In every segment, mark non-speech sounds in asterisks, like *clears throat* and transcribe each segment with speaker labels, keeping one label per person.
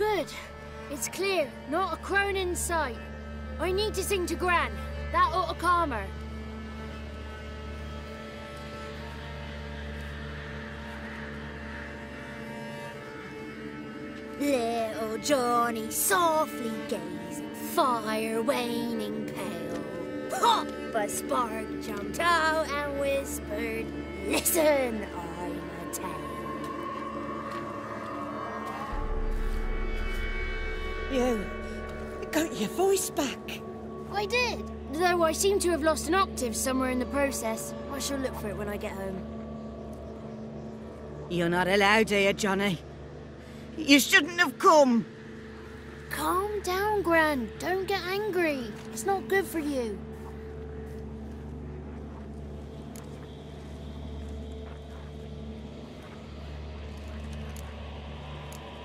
Speaker 1: Good. It's clear. Not a crone in sight. I need to sing to Gran. That ought to calm her. Little Johnny softly gazed, fire waning pale. Pop! A spark jumped out and whispered, Listen,
Speaker 2: You got your voice back.
Speaker 1: I did, though I seem to have lost an octave somewhere in the process. I shall look for it when I get home.
Speaker 2: You're not allowed here, Johnny. You shouldn't have come.
Speaker 1: Calm down, Gran. Don't get angry. It's not good for you.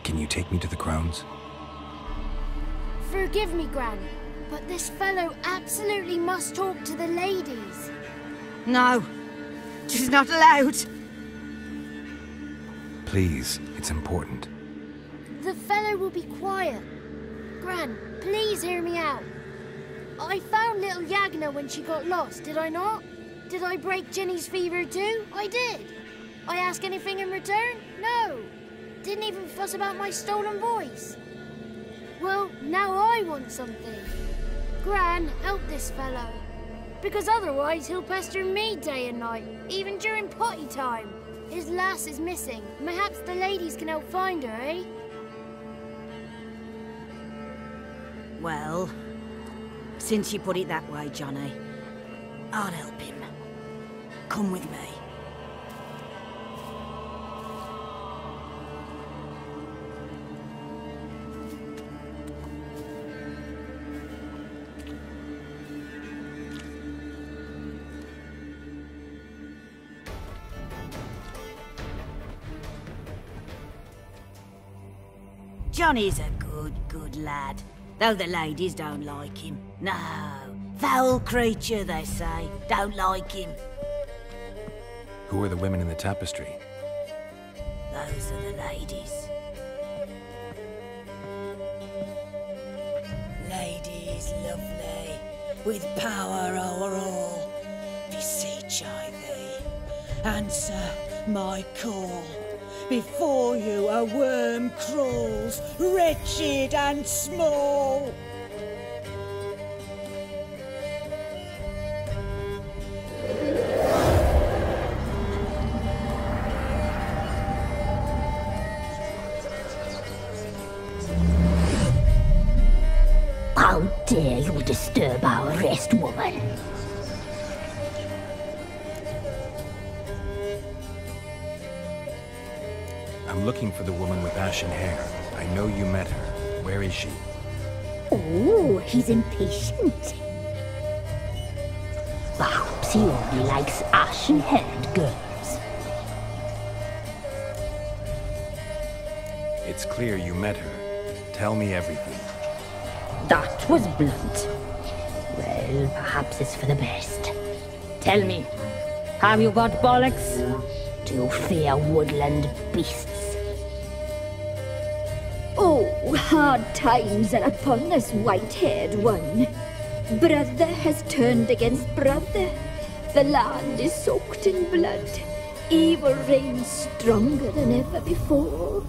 Speaker 3: Can you take me to the Crones?
Speaker 1: Forgive me, Gran, but this fellow absolutely must talk to the ladies.
Speaker 2: No, she's not allowed.
Speaker 3: Please, it's important.
Speaker 1: The fellow will be quiet. Gran, please hear me out. I found little Yagna when she got lost, did I not? Did I break Jenny's fever too? I did. I ask anything in return? No. Didn't even fuss about my stolen voice. Well, now I want something. Gran, help this fellow. Because otherwise he'll pester me day and night, even during potty time. His lass is missing. Perhaps the ladies can help find her, eh?
Speaker 2: Well, since you put it that way, Johnny, I'll help him. Come with me. Johnny's a good, good lad. Though the ladies don't like him. No. Foul creature, they say. Don't like him.
Speaker 3: Who are the women in the tapestry?
Speaker 2: Those are the ladies. Ladies lovely, with power o'er all. Beseech I thee, answer my call. Before you a worm crawls, wretched and small.
Speaker 4: Ashen-haired girls.
Speaker 3: It's clear you met her. Tell me everything.
Speaker 4: That was blunt. Well, perhaps it's for the best. Tell me, have you got bollocks? Do you fear woodland beasts?
Speaker 5: Oh, hard times are upon this white-haired one. Brother has turned against brother. The land is soaked in blood. Evil reigns stronger than ever before.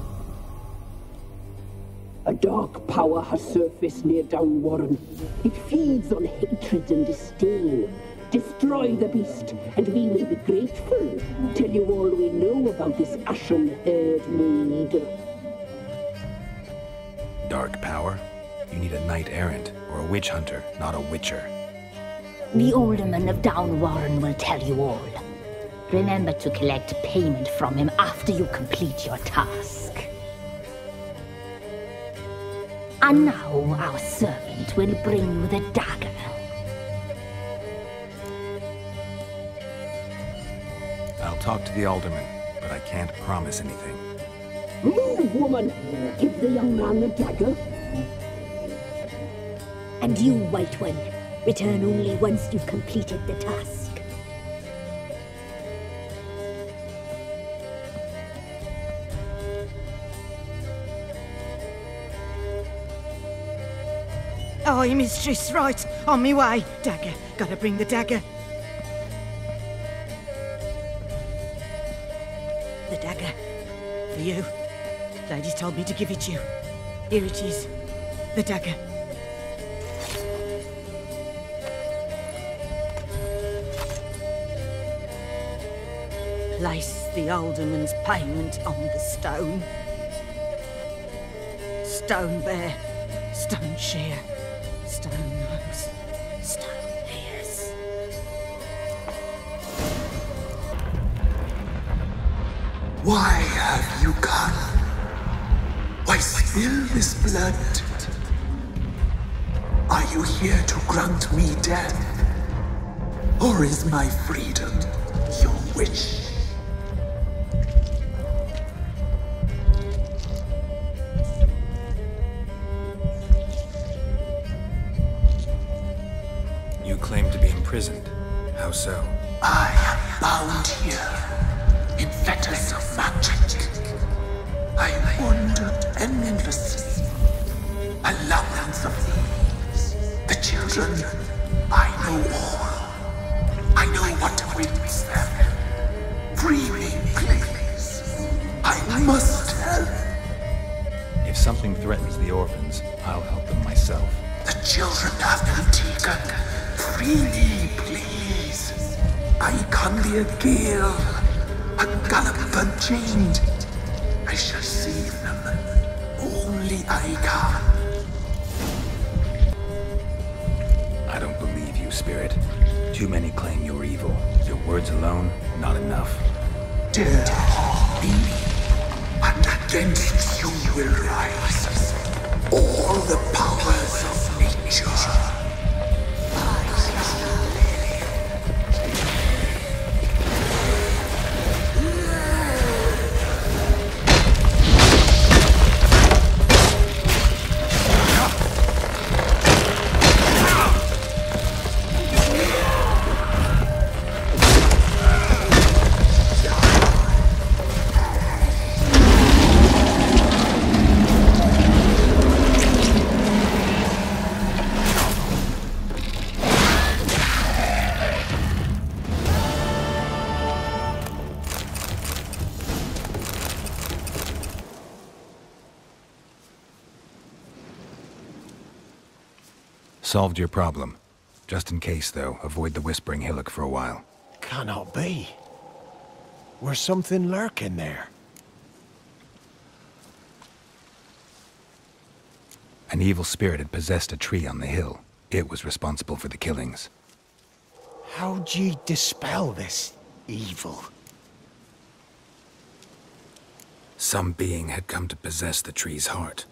Speaker 6: A dark power has surfaced near Downwarren. It feeds on hatred and disdain. Destroy the beast, and we will be grateful. Tell you all we know about this ashen-haired maid.
Speaker 3: Dark power? You need a knight errant or a witch hunter, not a witcher.
Speaker 4: The alderman of Downwarren will tell you all. Remember to collect payment from him after you complete your task. And now our servant will bring you the dagger.
Speaker 3: I'll talk to the alderman, but I can't promise anything.
Speaker 6: Move, woman! Give the young man the dagger.
Speaker 5: And you, White One, return only once you've completed the task.
Speaker 2: Aye, mistress, right. On me way. Dagger. Gotta bring the dagger. The dagger. For you. Ladies told me to give it you. Here it is. The dagger. Place the alderman's payment on the stone. Stone bear, stone shear, stone nose, stone ears.
Speaker 7: Why have you come? Why spill this blood? Are you here to grant me death? Or is my freedom your wish?
Speaker 3: How so?
Speaker 7: I am bound here in fetters of magic. I wandered endlessly, a labyrinth of thieves. The children, I know all. I know what awaits them. Free me, please. I must help.
Speaker 3: If something threatens the orphans, I'll help them myself.
Speaker 7: The children have been taken. Free me, please. I can be a gale, a gallop unchained. I shall save them. Only I can.
Speaker 3: I don't believe you, Spirit. Too many claim you're evil. Your words alone, not enough.
Speaker 7: Dare harm me, and against you will rise all the powers
Speaker 3: Solved your problem. Just in case, though, avoid the Whispering Hillock for a while.
Speaker 8: Cannot be. Where's something lurking there?
Speaker 3: An evil spirit had possessed a tree on the hill. It was responsible for the killings.
Speaker 8: How'd ye dispel this evil?
Speaker 3: Some being had come to possess the tree's heart.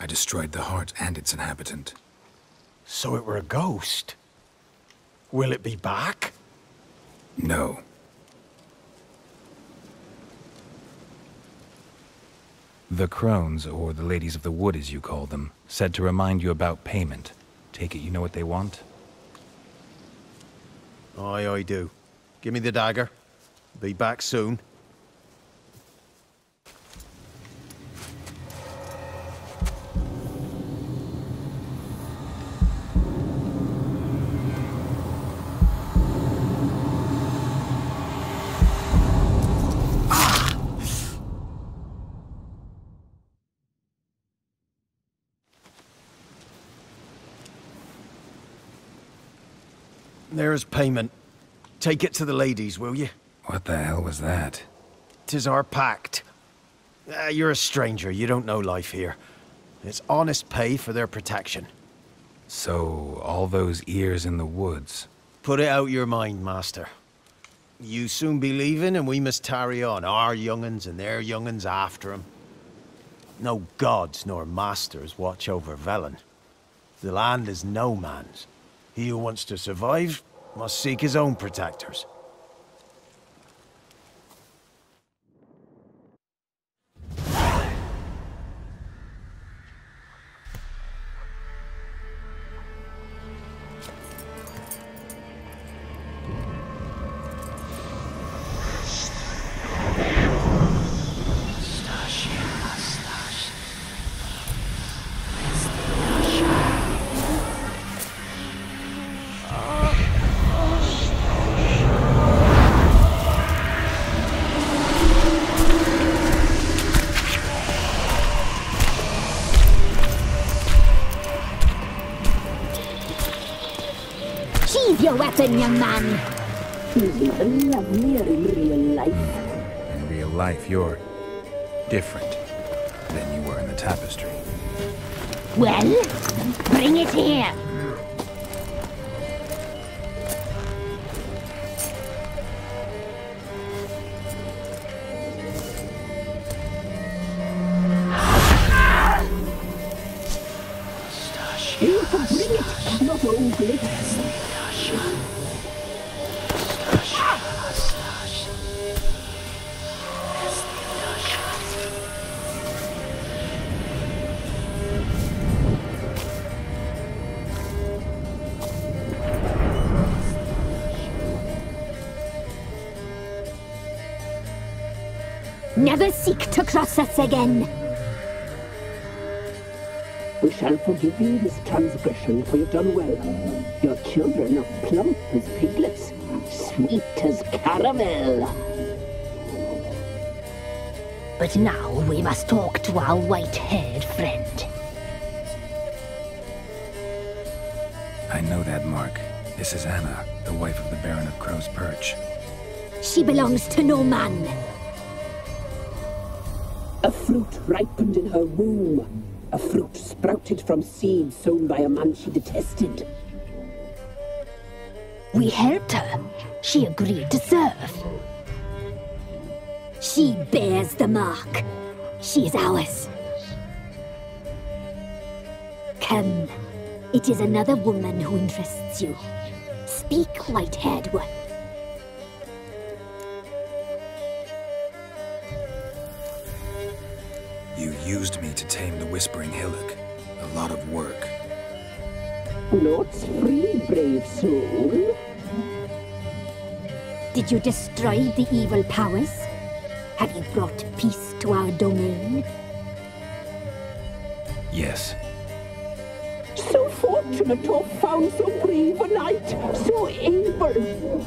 Speaker 3: I destroyed the heart and its inhabitant.
Speaker 8: So it were a ghost. Will it be back?
Speaker 3: No. The crones, or the ladies of the wood as you call them, said to remind you about payment. Take it you know what they want?
Speaker 8: Aye, I do. Give me the dagger. Be back soon. There's payment. Take it to the ladies, will you?
Speaker 3: What the hell was that?
Speaker 8: Tis our pact. Ah, you're a stranger, you don't know life here. It's honest pay for their protection.
Speaker 3: So, all those ears in the woods.
Speaker 8: Put it out your mind, master. You soon be leaving, and we must tarry on, our young'uns and their young'uns after 'em. No gods nor masters watch over Velen. The land is no man's. He who wants to survive must seek his own protectors.
Speaker 6: Lovelier in real life.
Speaker 3: In real life, you're different than you were in the tapestry.
Speaker 4: Well, bring it here. Again.
Speaker 6: We shall forgive you this transgression, for you've done well. Your children are plump as piglets, sweet as caramel.
Speaker 4: But now we must talk to our white-haired friend.
Speaker 3: I know that mark. This is Anna, the wife of the Baron of Crow's Perch.
Speaker 4: She belongs to no man.
Speaker 6: A fruit ripened in her womb. A fruit sprouted from seeds sown by a man she detested.
Speaker 4: We helped her. She agreed to serve. She bears the mark. She is ours. Come. It is another woman who interests you. Speak, white-haired one.
Speaker 3: Used me to tame the Whispering Hillock. A lot of work.
Speaker 6: Nought's free, brave soul.
Speaker 4: Did you destroy the evil powers? Have you brought peace to our domain?
Speaker 3: Yes,
Speaker 6: So fortunate to have found so brave a knight, so able.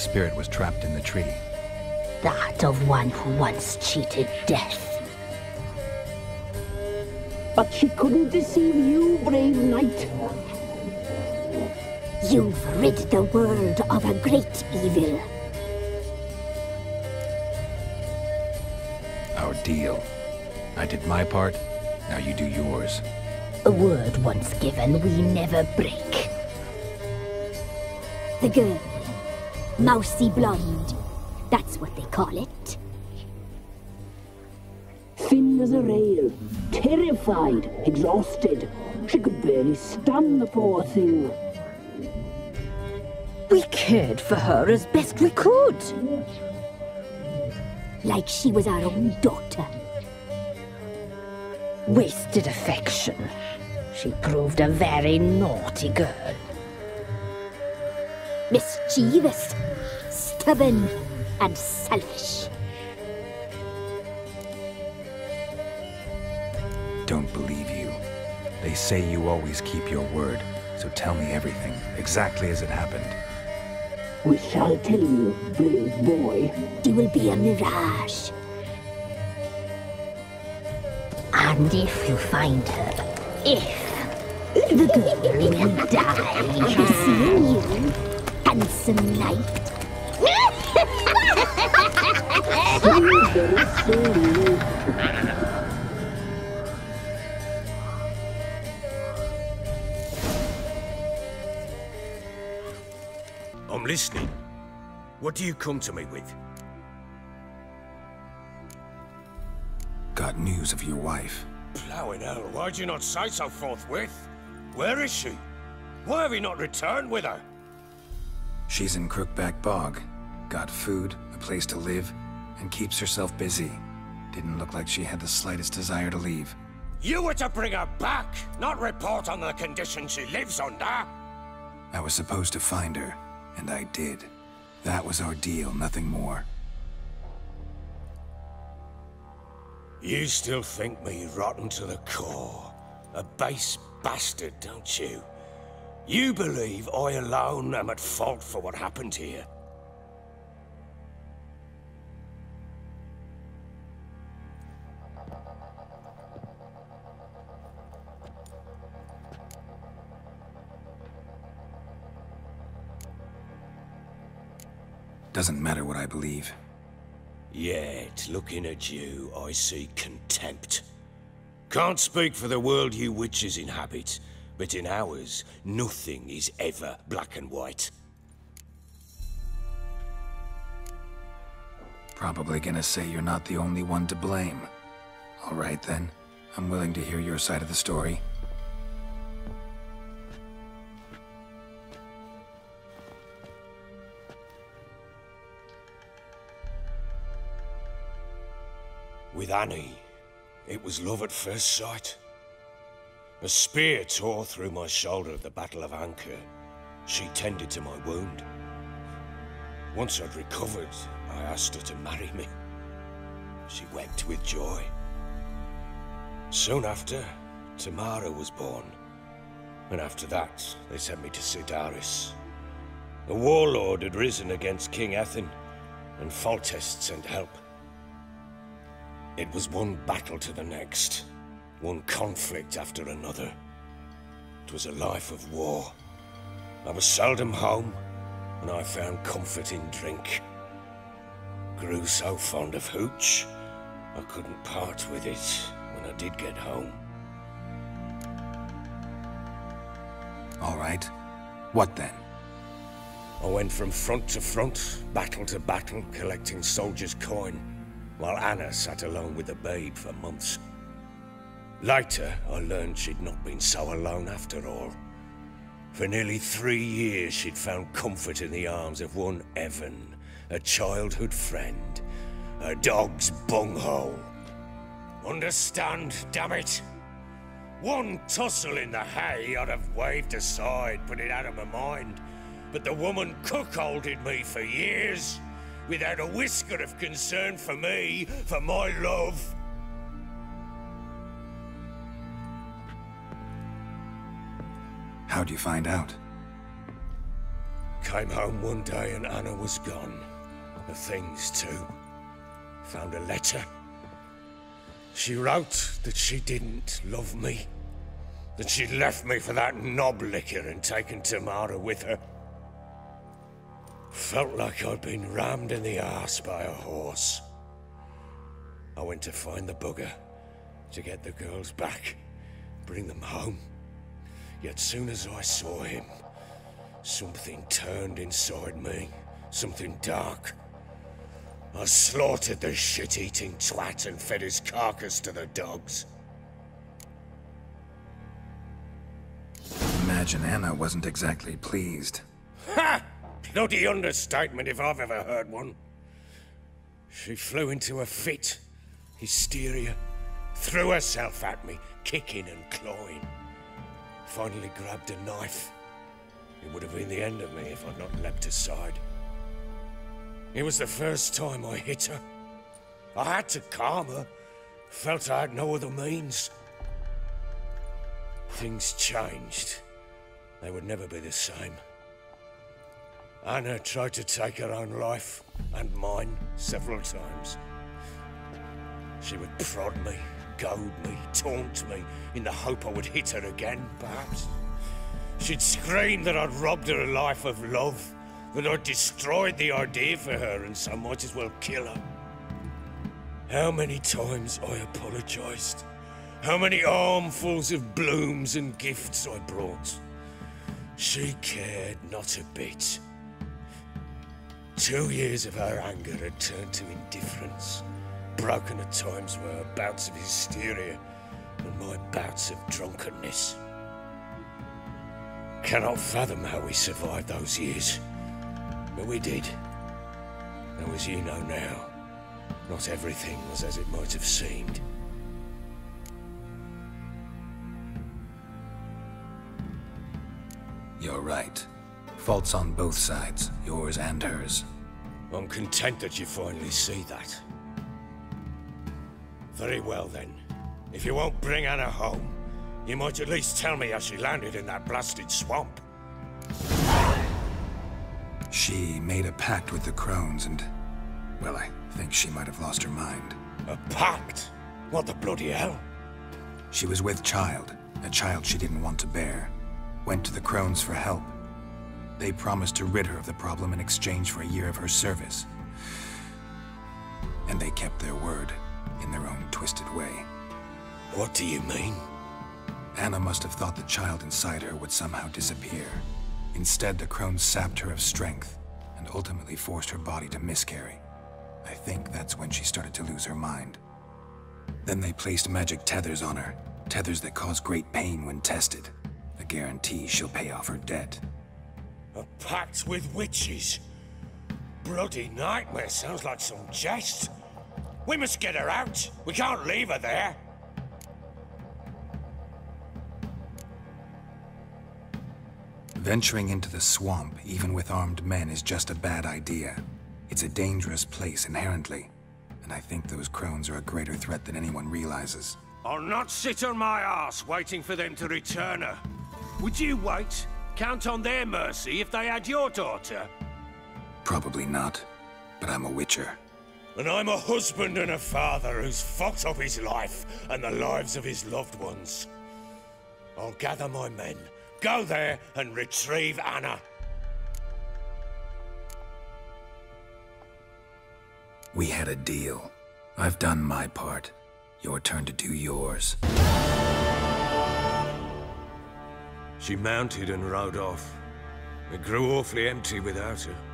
Speaker 3: Spirit was trapped in the tree?
Speaker 4: That of one who once cheated death.
Speaker 6: But she couldn't deceive you, brave knight.
Speaker 4: You've rid the world of a great evil.
Speaker 3: Our deal. I did my part, now you do yours.
Speaker 4: A word once given, we never break. The girl. Mousy blonde. That's what they call it.
Speaker 6: Thin as a rail, terrified, exhausted. She could barely stand the poor thing.
Speaker 4: We cared for her as best we could. Like she was our own daughter. Wasted affection. She proved a very naughty girl. Mischievous, stubborn, and selfish.
Speaker 3: Don't believe you. They say you always keep your word, so tell me everything, exactly as it happened.
Speaker 6: We shall tell you, brave boy.
Speaker 4: She will be a mirage. And if you find her, if the girl will die, seeing you, handsome knight.
Speaker 9: I'm listening. What do you come to me with?
Speaker 3: Got news of your wife.
Speaker 9: Plowing hell, why'd you not say so forthwith? Where is she? Why have you not returned with her?
Speaker 3: She's in Crookback Bog. Got food, a place to live, and keeps herself busy. Didn't look like she had the slightest desire to leave.
Speaker 9: You were to bring her back, not report on the conditions she lives under.
Speaker 3: I was supposed to find her, and I did. That was our deal, nothing more.
Speaker 9: You still think me rotten to the core. A base bastard, don't you? You believe I alone am at fault for what happened here?
Speaker 3: Doesn't matter what I believe.
Speaker 9: Yet, looking at you, I see contempt. Can't speak for the world you witches inhabit, but in ours, nothing is ever black and white.
Speaker 3: Probably gonna say you're not the only one to blame. All right then. I'm willing to hear your side of the story.
Speaker 9: With Annie, it was love at first sight. A spear tore through my shoulder at the Battle of Anchor. She tended to my wound. Once I'd recovered, I asked her to marry me. She wept with joy. Soon after, Tamara was born. And after that, they sent me to Cidaris. A warlord had risen against King Ethain, and Foltest sent help. It was one battle to the next, one conflict after another. It was a life of war. I was seldom home, and I found comfort in drink. Grew so fond of hooch, I couldn't part with it when I did get home.
Speaker 3: All right. What then?
Speaker 9: I went from front to front, battle to battle, collecting soldiers' coin, while Anna sat alone with the babe for months. Later, I learned she'd not been so alone after all. For nearly three years, she'd found comfort in the arms of one Evan, a childhood friend, a dog's bunghole. Understand, damn it? One tussle in the hay I'd have waved aside, put it out of my mind. But the woman cuckolded me for years, without a whisker of concern for me, for my love.
Speaker 3: How'd you find out?
Speaker 9: Came home one day and Anna was gone. The things, too. Found a letter. She wrote that she didn't love me. That she'd left me for that knob licker and taken Tamara with her. Felt like I'd been rammed in the arse by a horse. I went to find the bugger, to get the girls back, bring them home. Yet soon as I saw him, something turned inside me, something dark. I slaughtered the shit-eating twat and fed his carcass to the dogs.
Speaker 3: Imagine Anna wasn't exactly pleased.
Speaker 9: Ha! Bloody understatement if I've ever heard one. She flew into a fit, hysteria, threw herself at me, kicking and clawing. Finally grabbed a knife. It would have been the end of me if I'd not leapt aside. It was the first time I hit her. I had to calm her. Felt I had no other means. Things changed. They would never be the same. Anna tried to take her own life, and mine, several times. She would prod me, goad me, taunt me, in the hope I would hit her again, perhaps. She'd scream that I'd robbed her a life of love, that I'd destroyed the idea for her, and so might as well kill her. How many times I apologized. How many armfuls of blooms and gifts I brought. She cared not a bit. Two years of her anger had turned to indifference, broken at times by her bouts of hysteria and my bouts of drunkenness. Cannot fathom how we survived those years, but we did. Though as you know now, not everything was as it might have seemed.
Speaker 3: You're right. Faults on both sides, yours and hers.
Speaker 9: I'm content that you finally see that. Very well then. If you won't bring Anna home, you might at least tell me how she landed in that blasted swamp.
Speaker 3: She made a pact with the crones and... Well, I think she might have lost her mind.
Speaker 9: A pact? What the bloody hell?
Speaker 3: She was with child, a child she didn't want to bear. Went to the crones for help. They promised to rid her of the problem in exchange for a year of her service. And they kept their word, in their own twisted way.
Speaker 9: What do you mean?
Speaker 3: Anna must have thought the child inside her would somehow disappear. Instead, the crones sapped her of strength, and ultimately forced her body to miscarry. I think that's when she started to lose her mind. Then they placed magic tethers on her, tethers that cause great pain when tested. A guarantee she'll pay off her debt.
Speaker 9: A pact with witches? Bloody nightmare, sounds like some jest. We must get her out. We can't leave her there.
Speaker 3: Venturing into the swamp, even with armed men, is just a bad idea. It's a dangerous place inherently, and I think those crones are a greater threat than anyone realizes.
Speaker 9: I'll not sit on my ass waiting for them to return her. Would you wait? Count on their mercy if they had your daughter?
Speaker 3: Probably not, but I'm a witcher.
Speaker 9: And I'm a husband and a father who's fucked up his life and the lives of his loved ones. I'll gather my men, go there and retrieve Anna.
Speaker 3: We had a deal. I've done my part. Your turn to do yours.
Speaker 9: She mounted and rode off. It grew awfully empty without her.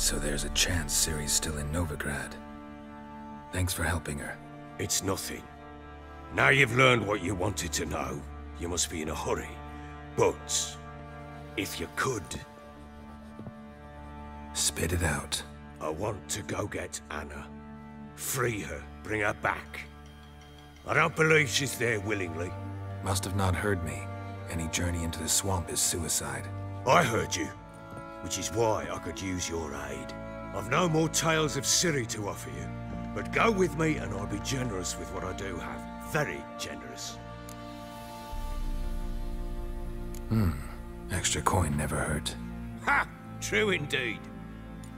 Speaker 3: So there's a chance Ciri's still in Novigrad. Thanks for helping her.
Speaker 9: It's nothing. Now you've learned what you wanted to know, you must be in a hurry. But, if you could...
Speaker 3: Spit it out.
Speaker 9: I want to go get Anna. Free her, bring her back. I don't believe she's there willingly.
Speaker 3: Must have not heard me. Any journey into the swamp is suicide.
Speaker 9: I heard you, which is why I could use your aid. I've no more tales of Ciri to offer you, but go with me and I'll be generous with what I do have. Very generous.
Speaker 3: Hmm. Extra coin never hurt.
Speaker 9: Ha! True indeed.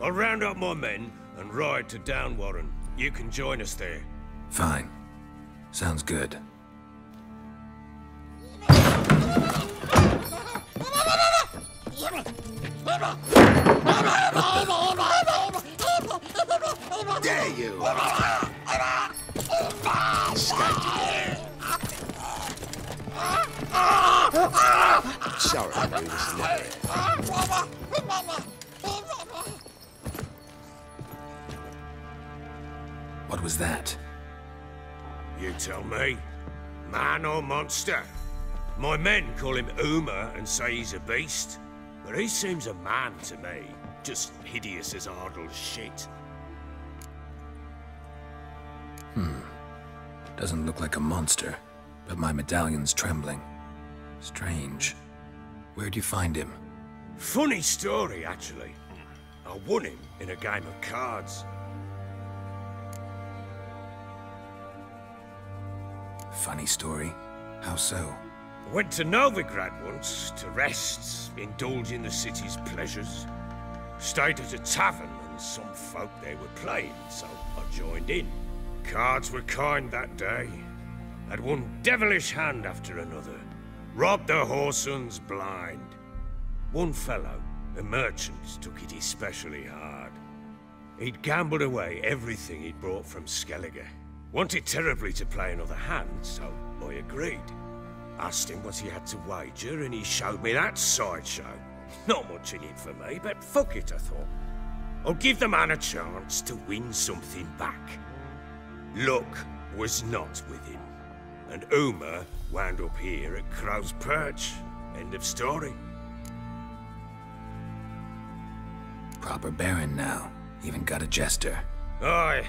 Speaker 9: I'll round up my men and ride to Downwarren. You can join us there.
Speaker 3: Fine. Sounds good.
Speaker 7: Dare you!
Speaker 9: Sorry, I this.
Speaker 3: What was that?
Speaker 9: You tell me. Man or monster? My men call him Uma and say he's a beast. But he seems a man to me. Just hideous as Ardle's shit.
Speaker 3: Hmm. Doesn't look like a monster, but my medallion's trembling. Strange. Where'd you find him?
Speaker 9: Funny story, actually. I won him in a game of cards.
Speaker 3: Funny story. How so?
Speaker 9: Went to Novigrad once to rest, indulge in the city's pleasures. Stayed at a tavern and some folk there were playing, so I joined in. Cards were kind that day. Had one devilish hand after another. Robbed the Horsons blind. One fellow, a merchant, took it especially hard. He'd gambled away everything he'd brought from Skellige. Wanted terribly to play another hand, so I agreed. Asked him what he had to wager, and he showed me that sideshow. Not much in it for me, but fuck it, I thought. I'll give the man a chance to win something back. Luck was not with him, and Uma wound up here at Crow's Perch. End of story.
Speaker 3: Proper Baron now. Even got a jester.
Speaker 9: Aye,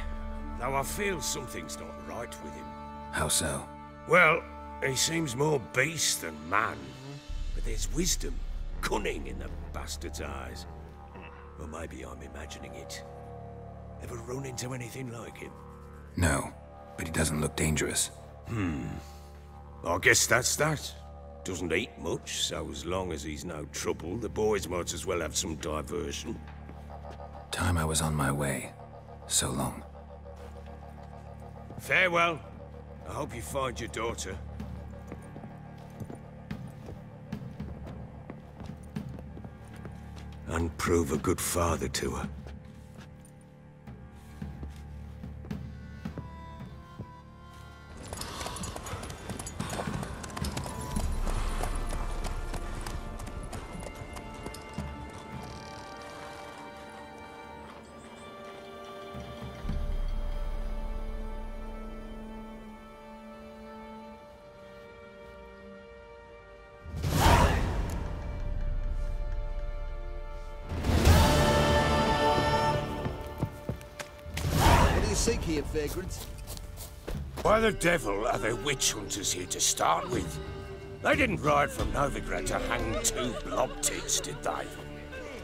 Speaker 9: though I feel something's not right with him.
Speaker 3: How so?
Speaker 9: Well, he seems more beast than man. But there's wisdom, cunning in the bastard's eyes. Or maybe I'm imagining it. Ever run into anything like him?
Speaker 3: No, but he doesn't look dangerous.
Speaker 9: Hmm. I guess that's that. Doesn't eat much, so as long as he's no trouble, the boys might as well have some diversion.
Speaker 3: Time I was on my way. So long.
Speaker 9: Farewell. I hope you find your daughter. And prove a good father to her.
Speaker 10: Here, vagrants?
Speaker 9: Why the devil are there witch hunters here to start with? They didn't ride from Novigrad to hang two blob tits, did they?
Speaker 8: I,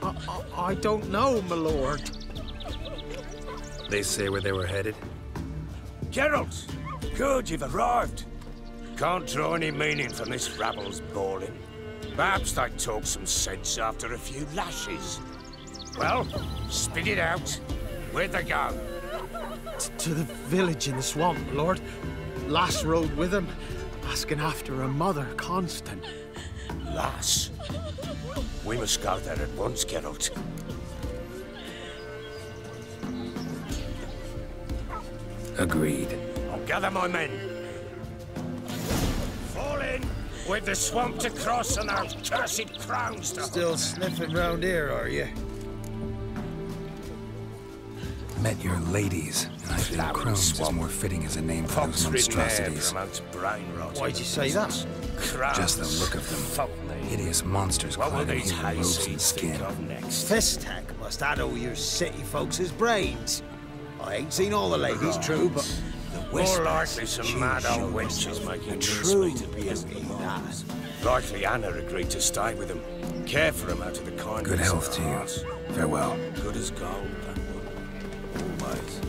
Speaker 8: I, I don't know, my lord.
Speaker 3: They say where they were headed?
Speaker 9: Geralt! Good, you've arrived. Can't draw any meaning from this rabble's bawling. Perhaps they talk some sense after a few lashes. Well, spit it out. Where'd they go?
Speaker 8: T- to the village in the swamp, lord. Lass rode with him, asking after her mother, Constant.
Speaker 9: Lass. We must go there at once, Geralt.
Speaker 3: Agreed.
Speaker 9: I'll gather my men. Fall in with the swamp to cross and our cursed crones to
Speaker 8: Still sniffing round here, are you?
Speaker 3: Met your ladies, and I think
Speaker 9: Flower
Speaker 3: Crohn's is more fitting as a name for those
Speaker 9: Fox-ridden hair
Speaker 3: monstrosities.
Speaker 9: brain rot.
Speaker 8: Why'd you say that?
Speaker 9: Crones.
Speaker 3: Just the look of them.
Speaker 9: Fuck me.
Speaker 3: Hideous monsters
Speaker 9: What will
Speaker 3: clad in
Speaker 9: these
Speaker 3: human robes and skin.
Speaker 9: of next?
Speaker 8: Fistack must addle your city folks' brains. I ain't seen all the ladies, true, but the
Speaker 9: More
Speaker 8: whispers,
Speaker 9: likely some mad old
Speaker 8: showed
Speaker 9: wenches
Speaker 8: herself
Speaker 9: making
Speaker 8: a
Speaker 9: mincemeat
Speaker 8: true
Speaker 9: of peasant
Speaker 8: beauty,
Speaker 9: moles.
Speaker 8: that.
Speaker 9: Likely Anna agreed to stay with him. Care for him out of the kindness
Speaker 3: Good health
Speaker 9: her
Speaker 3: to you. Farewell.
Speaker 9: Good as gold, that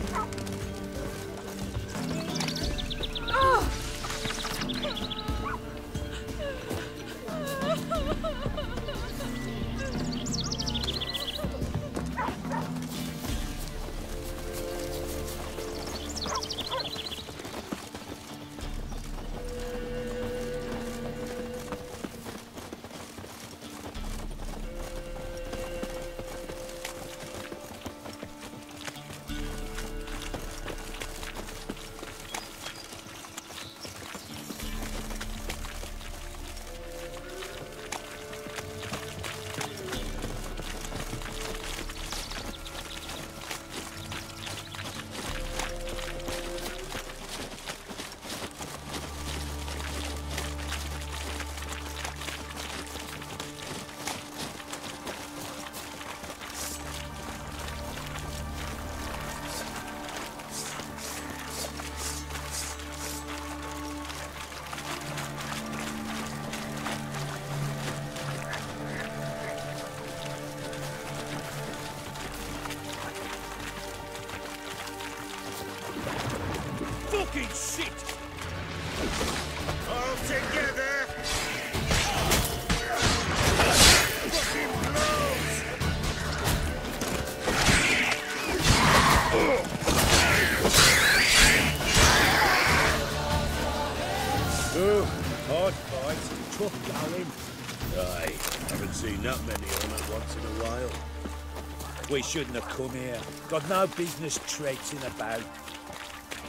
Speaker 10: shouldn't have come here. Got no business traipsing about.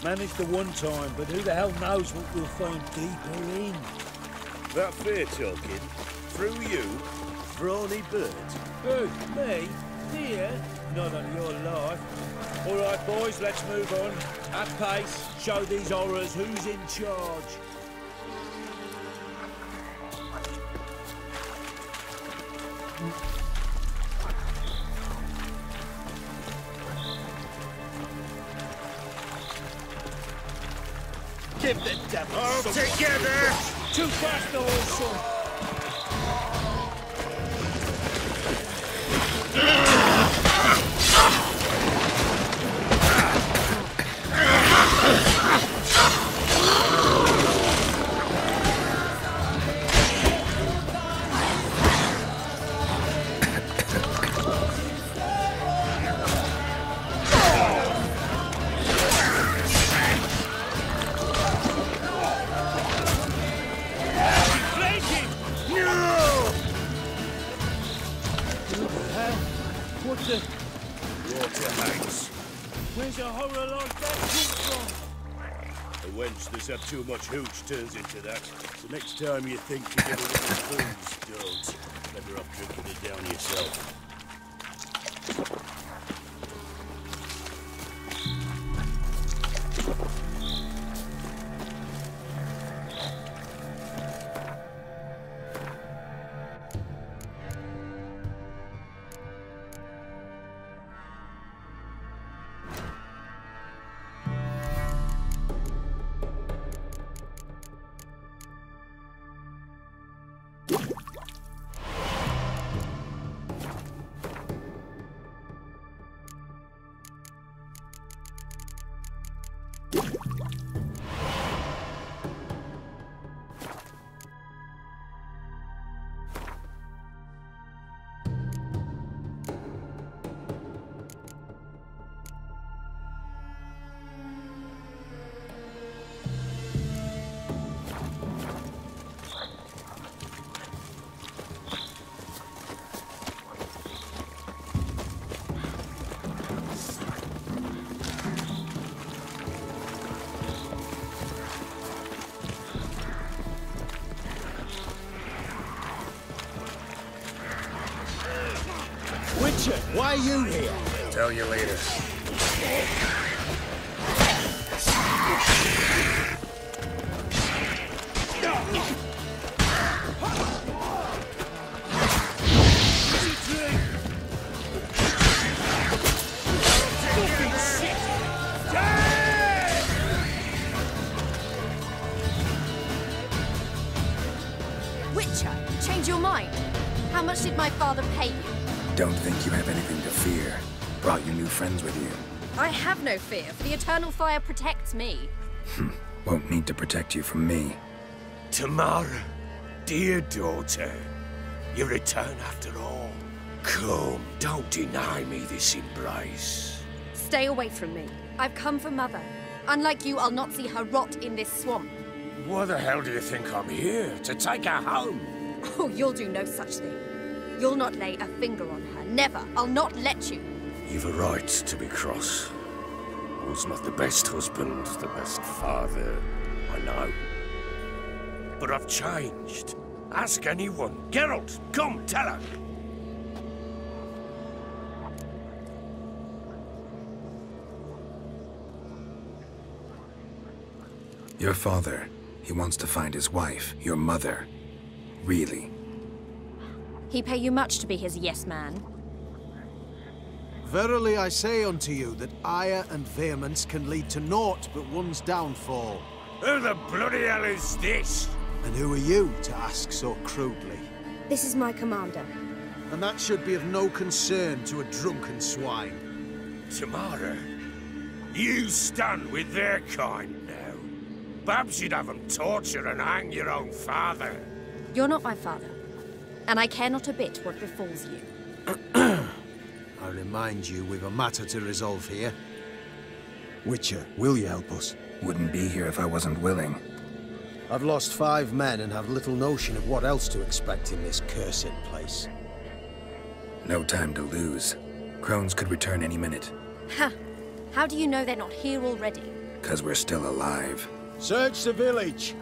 Speaker 10: Managed the one time, but who the hell knows what we'll find deeper in? That fair talking. Through you, Brawny Bird. Who? Me? Here? Not on your life. All right, boys, let's move on. At pace, show these horrors who's in charge. The devil
Speaker 9: together!
Speaker 10: Too fast, old son. Turns into that. So next time you think gonna get booze, don't. Better off drinking it down yourself.
Speaker 8: Why are you here?
Speaker 3: Tell you later.
Speaker 11: Witcher, change your mind. How much did my father pay you?
Speaker 3: Don't think you have anything to fear. Brought your new friends with you.
Speaker 11: I have no fear, for the eternal fire protects me.
Speaker 3: Hmm, won't need to protect you from me.
Speaker 9: Tamara, dear daughter, you return after all. Come, don't deny me this embrace.
Speaker 11: Stay away from me. I've come for Mother. Unlike you, I'll not see her rot in this swamp.
Speaker 9: Why the hell do you think I'm here? To take her home?
Speaker 11: Oh, you'll do no such thing. You'll not lay a finger on her. Never. I'll not let you.
Speaker 9: You've a right to be cross. I was not the best husband, the best father, I know. But I've changed. Ask anyone. Geralt, come, tell her.
Speaker 3: Your father, he wants to find his wife, your mother. Really.
Speaker 11: He pay you much to be his yes man.
Speaker 8: Verily I say unto you that ire and vehemence can lead to naught but one's downfall.
Speaker 9: Who the bloody hell is this?
Speaker 8: And who are you to ask so crudely?
Speaker 11: This is my commander.
Speaker 8: And that should be of no concern to a drunken swine.
Speaker 9: Tamara, you stand with their kind now. Perhaps you'd have them torture and hang your own father.
Speaker 11: You're not my father. And I care not a bit what befalls you. *clears throat*
Speaker 8: I remind you we've a matter to resolve here. Witcher, will you help us?
Speaker 3: Wouldn't be here if I wasn't willing.
Speaker 8: I've lost five men and have little notion of what else to expect in this cursed place.
Speaker 3: No time to lose. Crones could return any minute,
Speaker 11: Ha! How do you know they're not here already?
Speaker 3: because we're still alive.
Speaker 8: Search the village!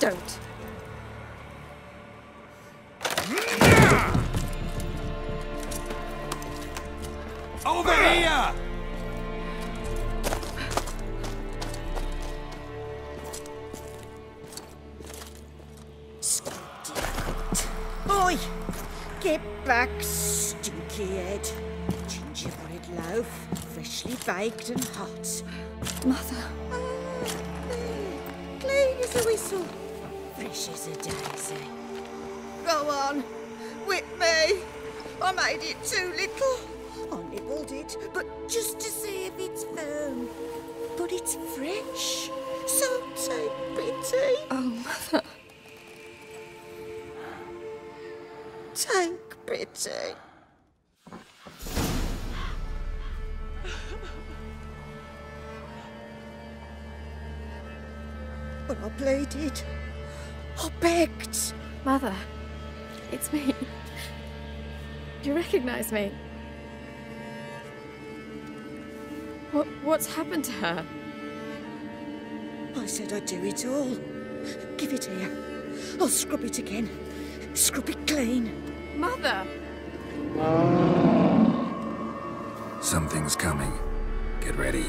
Speaker 11: Don't.
Speaker 9: Over here!
Speaker 2: Oi! Get back, stinky head. Gingerbread loaf, freshly baked and hot.
Speaker 5: Mother,
Speaker 2: as a daisy. Go on, whip me. I made it too little. I nibble
Speaker 11: it, but just to see if it's firm. But it's fresh, so take pity.
Speaker 12: Oh, Mother.
Speaker 11: Take pity. But I pleaded. Oh, I begged.
Speaker 12: Mother, it's me. Do you recognize me? What, what's happened to her?
Speaker 11: I said I'd do it all. Give it here. I'll scrub it again. Scrub it clean.
Speaker 12: Mother!
Speaker 3: Something's coming. Get ready.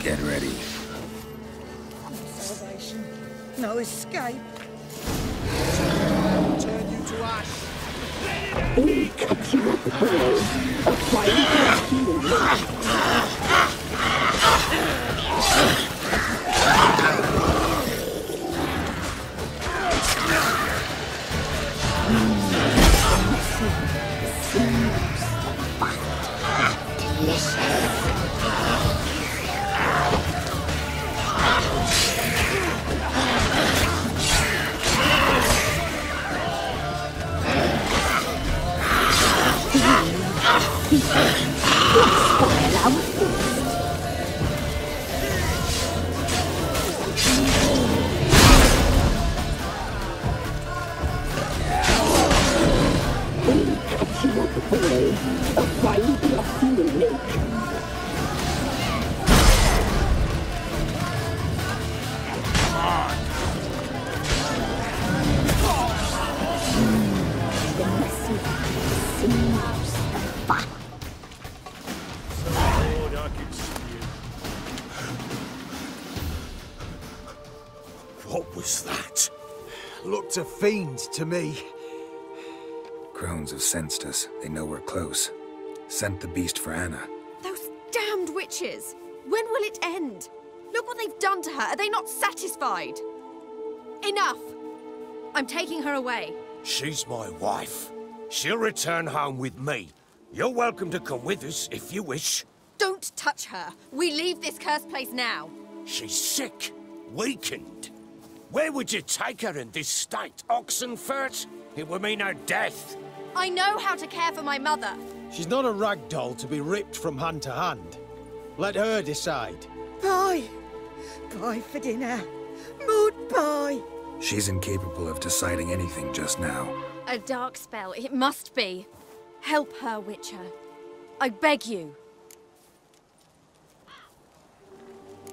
Speaker 3: Get ready.
Speaker 11: Salvation. No escape.
Speaker 10: Turn you to ash.
Speaker 6: We cut you up whole. A A
Speaker 4: seems fun.
Speaker 10: Lord, I can see you.
Speaker 9: What was that?
Speaker 8: Looked a fiend to me.
Speaker 3: Crones have sensed us. They know we're close. Sent the beast for Anna.
Speaker 11: Those damned witches! When will it end? Look what they've done to her. Are they not satisfied? Enough! I'm taking her away.
Speaker 9: She's my wife. She'll return home with me. You're welcome to come with us if you wish.
Speaker 11: Don't touch her. We leave this cursed place now.
Speaker 9: She's sick, weakened. Where would you take her in this state? Oxenfurt? It would mean her death.
Speaker 11: I know how to care for my mother.
Speaker 8: She's not a rag doll to be ripped from hand to hand. Let her decide.
Speaker 11: Bye. Bye for dinner. Mood bye.
Speaker 3: She's incapable of deciding anything just now.
Speaker 11: A dark spell, it must be. Help her, Witcher. I beg you.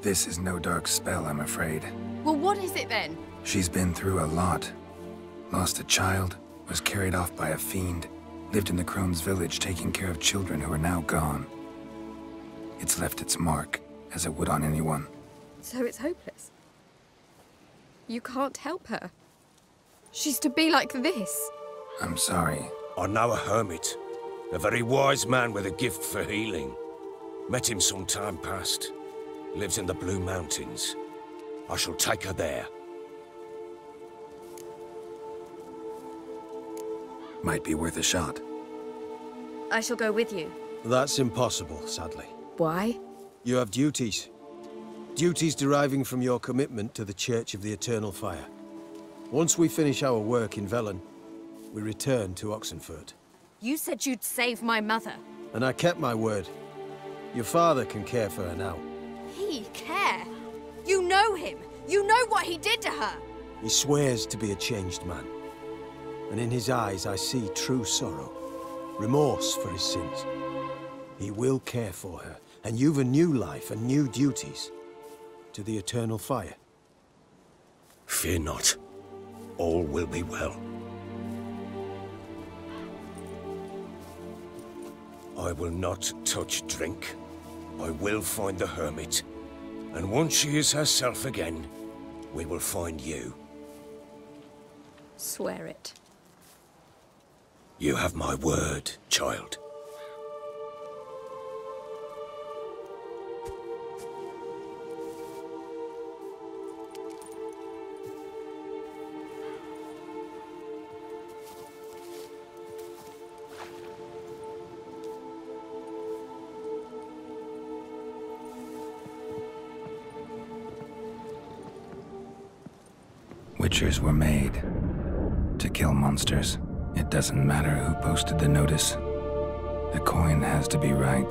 Speaker 3: This is no dark spell, I'm afraid.
Speaker 11: Well, what is it then?
Speaker 3: She's been through a lot. Lost a child, was carried off by a fiend, lived in the Crone's village taking care of children who are now gone. It's left its mark, as it would on anyone.
Speaker 12: So it's hopeless. You can't help her. She's to be like this.
Speaker 3: I'm sorry.
Speaker 9: I know a hermit. A very wise man with a gift for healing. Met him some time past. Lives in the Blue Mountains. I shall take her there.
Speaker 3: Might be worth a shot.
Speaker 11: I shall go with you.
Speaker 8: That's impossible, sadly.
Speaker 12: Why?
Speaker 8: You have duties. Duties deriving from your commitment to the Church of the Eternal Fire. Once we finish our work in Velen, we return to Oxenfurt.
Speaker 11: You said you'd save my mother.
Speaker 8: And I kept my word. Your father can care for her now.
Speaker 11: He care? You know him. You know what he did to her.
Speaker 8: He swears to be a changed man. And in his eyes I see true sorrow. Remorse for his sins. He will care for her, and you've a new life and new duties. To the Eternal Fire.
Speaker 9: Fear not. All will be well. I will not touch drink. I will find the hermit. And once she is herself again, we will find you.
Speaker 12: Swear it.
Speaker 9: You have my word, child.
Speaker 3: Witchers were made. To kill monsters. It doesn't matter who posted the notice. The coin has to be right.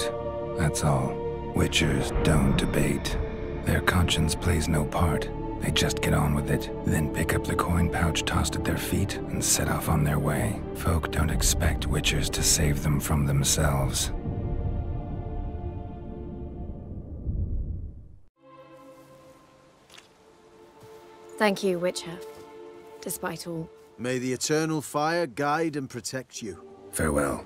Speaker 3: That's all. Witchers don't debate. Their conscience plays no part. They just get on with it, then pick up the coin pouch tossed at their feet and set off on their way. Folk don't expect Witchers to save them from themselves.
Speaker 11: Thank you, Witcher. Despite all.
Speaker 8: May the eternal fire guide and protect you.
Speaker 3: Farewell.